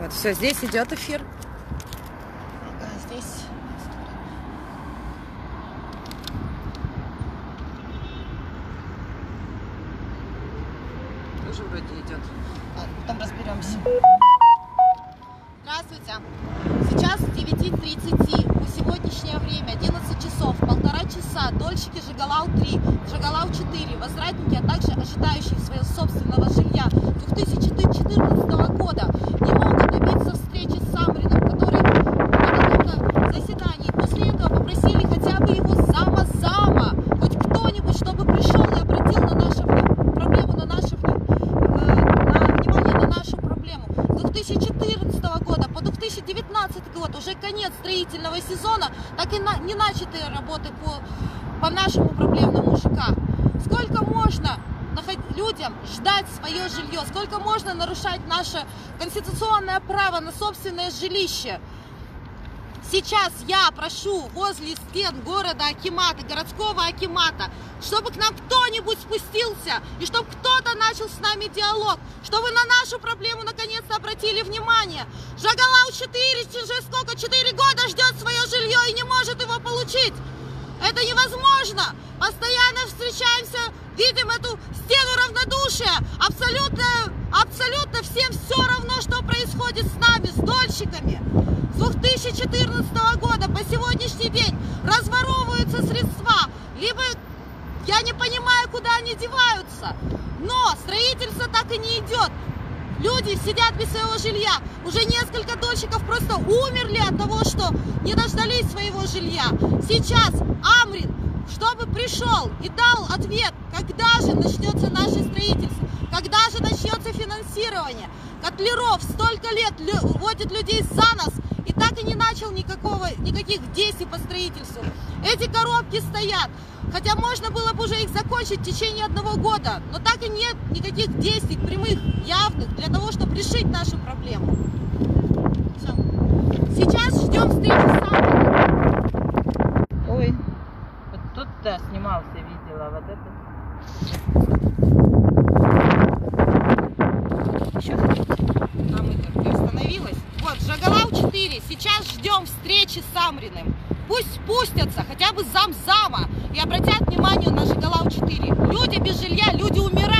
Вот, все, здесь идет эфир. Здесь. Тоже вроде идет. Ладно, потом разберемся. Здравствуйте. Сейчас 9.30. По сегодняшнее время 11 часов, полтора часа. Дольщики Жигалау 3, Жигалау 4, возвратники, а также ожидающие своего собственного жилья 2014 года не могут добиться встречи с Самриным, который на каком-то заседании после этого попросили хотя бы его зама-зама, хоть кто-нибудь, чтобы пришел и обратил на нашу вни- проблему, на нашу вни- э, на внимание на нашу проблему. С 2014 года по 2019 год уже конец строительного сезона, так и на- не начатые работы по, по нашему проблемному ЖК. Сколько можно людям ждать свое жилье, сколько можно нарушать наше конституционное право на собственное жилище? Сейчас я прошу возле стен города Акимата, городского Акимата, чтобы к нам кто-нибудь спустился и чтобы кто-то начал с нами диалог, чтобы на нашу проблему наконец-то обратили внимание. Жагалау 4 уже сколько? 4 года ждет свое жилье и не может его получить. Это невозможно. Постоянно встречаемся, видим эту стену равнодушия. Абсолютно, абсолютно всем все равно, что происходит с нами, с дольщиками. С 2014 года по сегодняшний день разворовываются средства, либо я не понимаю, куда они деваются. Но строительство так и не идет. Люди сидят без своего жилья. Уже несколько дольщиков просто умерли от того, что не дождались своего жилья. Сейчас Амрин, чтобы пришел и дал ответ, когда же начнется наше строительство, когда же начнется финансирование. Котлеров столько лет водит людей за нас и так и не начал никакого, никаких действий по строительству. Эти коробки стоят. Хотя можно было бы уже их закончить в течение одного года, но так и нет никаких действий прямых, явных, для того, чтобы решить нашу проблему. Всё. Сейчас ждем встречи с. Ой. Вот тут, да, снимался, видела. Вот это. 4. Сейчас ждем встречи с Амриным. Пусть спустятся хотя бы зам-зама и обратят внимание на Жигалау-4. Люди без жилья, люди умирают.